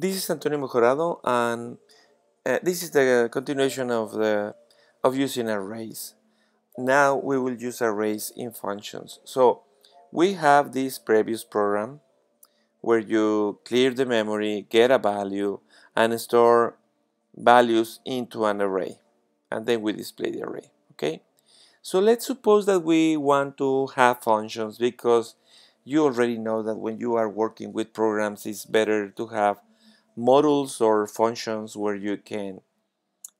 This is Antonio Mejorado and uh, this is the continuation of the of using arrays. Now we will use arrays in functions. So we have this previous program where you clear the memory, get a value, and store values into an array. And then we display the array. Okay? So let's suppose that we want to have functions because you already know that when you are working with programs it's better to have modules or functions where you can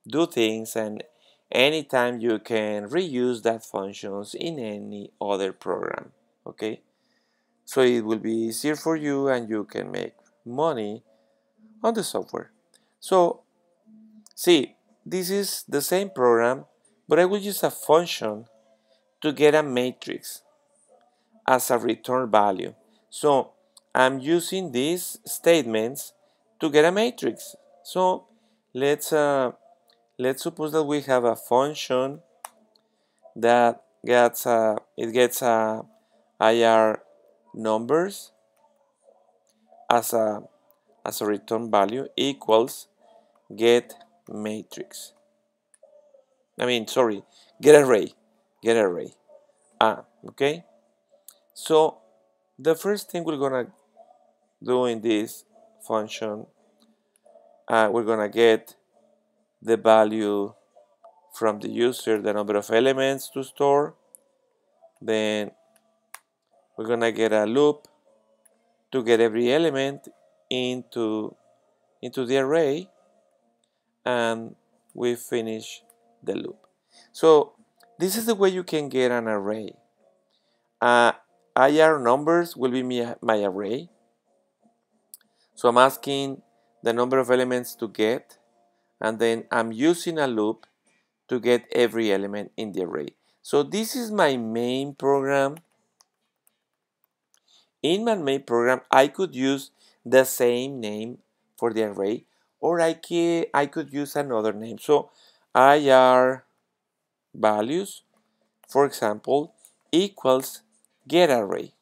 do things and anytime you can reuse that functions in any other program okay so it will be easier for you and you can make money on the software so see this is the same program but I will use a function to get a matrix as a return value. So I'm using these statements to get a matrix. So let's uh, let's suppose that we have a function that gets a it gets a IR numbers as a as a return value equals get matrix. I mean, sorry, get array, get array. Ah, okay. So the first thing we're gonna do in this function, uh, we're gonna get the value from the user, the number of elements to store. Then we're gonna get a loop to get every element into into the array and we finish the loop. So this is the way you can get an array. Uh, IR numbers will be my, my array. So I'm asking the number of elements to get and then I'm using a loop to get every element in the array. So this is my main program. In my main program, I could use the same name for the array or I, I could use another name. So IR values, for example, equals get array.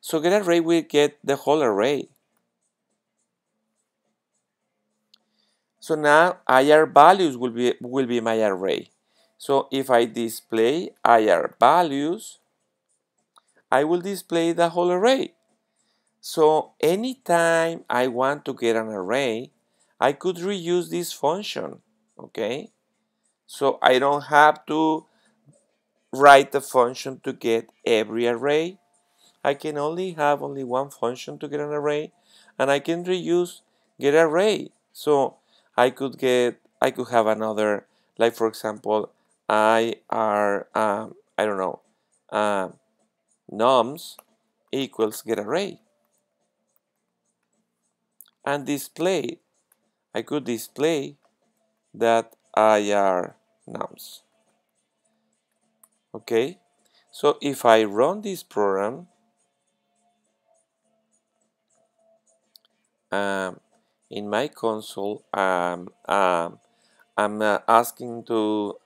So get array will get the whole array. So now IR values will be, will be my array. So if I display IR values, I will display the whole array. So anytime I want to get an array, I could reuse this function, okay? So I don't have to write the function to get every array. I can only have only one function to get an array and I can reuse get array. So I could get, I could have another, like for example, I are, um, I don't know, uh, nums equals get array and display I could display that I are nums. Okay, so if I run this program, um, in my console, um, um, I'm uh, asking to,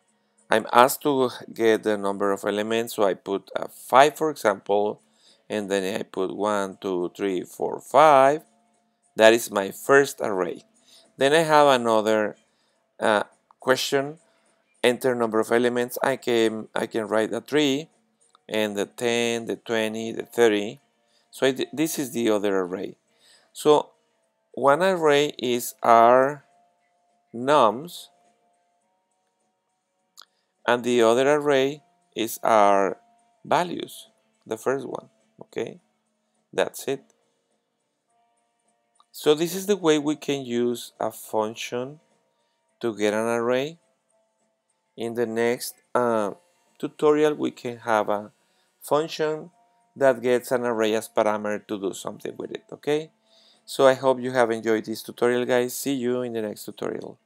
I'm asked to get the number of elements, so I put uh, 5 for example, and then I put one, two, three, four, five. That is my first array. Then I have another uh, question, enter number of elements. I can, I can write a 3 and the 10, the 20, the 30. So this is the other array. So one array is our nums and the other array is our values, the first one, okay? That's it. So this is the way we can use a function to get an array. In the next uh, tutorial we can have a function that gets an array as parameter to do something with it, okay? So I hope you have enjoyed this tutorial guys. See you in the next tutorial.